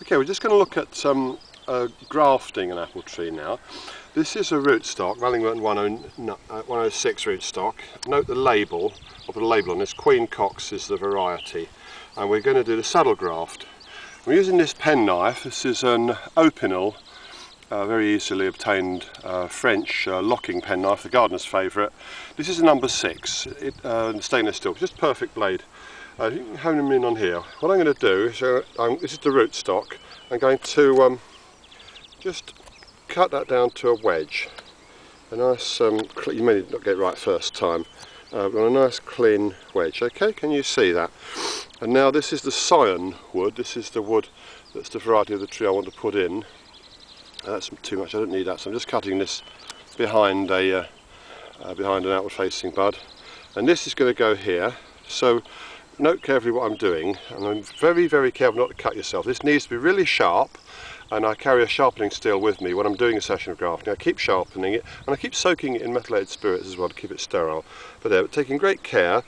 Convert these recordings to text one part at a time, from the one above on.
Okay, we're just going to look at um, uh, grafting an apple tree now. This is a rootstock, Rallington 106 rootstock. Note the label, or the label on this, Queen Cox is the variety. And we're going to do the saddle graft. I'm using this penknife, this is an Opinel, uh, very easily obtained uh, French uh, locking penknife, the gardener's favourite. This is a number 6, it, uh, stainless steel, just perfect blade. Uh, you can hone them in on here. What I'm going to do is, uh, this is the rootstock, I'm going to um, just cut that down to a wedge. A nice, um, you may not get it right first time, uh, but a nice clean wedge. Okay, can you see that? And now this is the scion wood, this is the wood that's the variety of the tree I want to put in. Uh, that's too much, I don't need that, so I'm just cutting this behind a uh, uh, behind an outward facing bud. And this is going to go here, so note carefully what I'm doing and I'm very very careful not to cut yourself. This needs to be really sharp and I carry a sharpening steel with me when I'm doing a session of grafting. I keep sharpening it and I keep soaking it in methylated spirits as well to keep it sterile. But there taking great care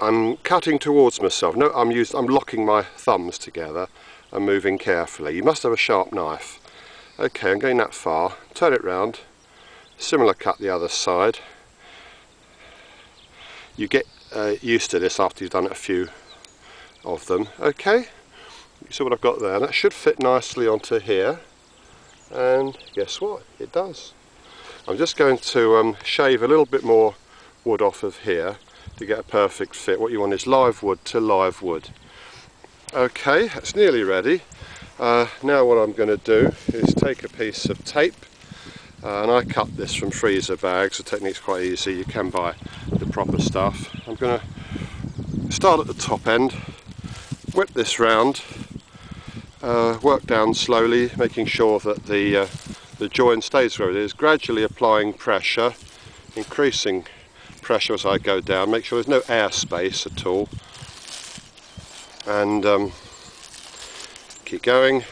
I'm cutting towards myself. No I'm used I'm locking my thumbs together and moving carefully. You must have a sharp knife. Okay I'm going that far. Turn it round. Similar cut the other side you get uh, used to this after you've done a few of them. Okay, you see what I've got there. That should fit nicely onto here. And guess what? It does. I'm just going to um, shave a little bit more wood off of here to get a perfect fit. What you want is live wood to live wood. Okay, it's nearly ready. Uh, now what I'm going to do is take a piece of tape uh, and I cut this from freezer bags. The technique's quite easy. You can buy the proper stuff. I'm going to start at the top end, whip this round, uh, work down slowly, making sure that the uh, the joint stays where it is. Gradually applying pressure, increasing pressure as I go down. Make sure there's no air space at all, and um, keep going.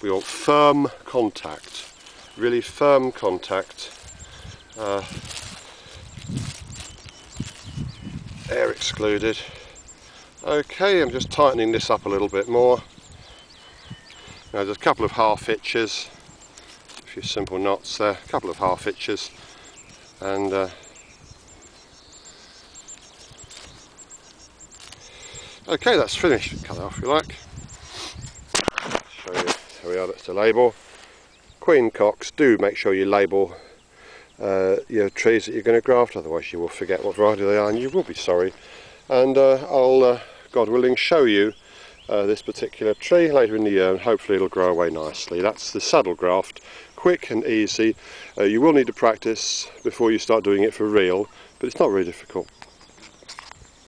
We want firm contact really firm contact. Uh, air excluded. Okay, I'm just tightening this up a little bit more. Now there's a couple of half hitches, a few simple knots there, a couple of half hitches, and uh, okay, that's finished. Cut that off if you like. Show you. There we are. That's the label. Queen Cox, do make sure you label uh, your trees that you're going to graft, otherwise you will forget what variety they are and you will be sorry. And uh, I'll, uh, God willing, show you uh, this particular tree later in the year and hopefully it'll grow away nicely. That's the saddle graft, quick and easy. Uh, you will need to practice before you start doing it for real, but it's not really difficult.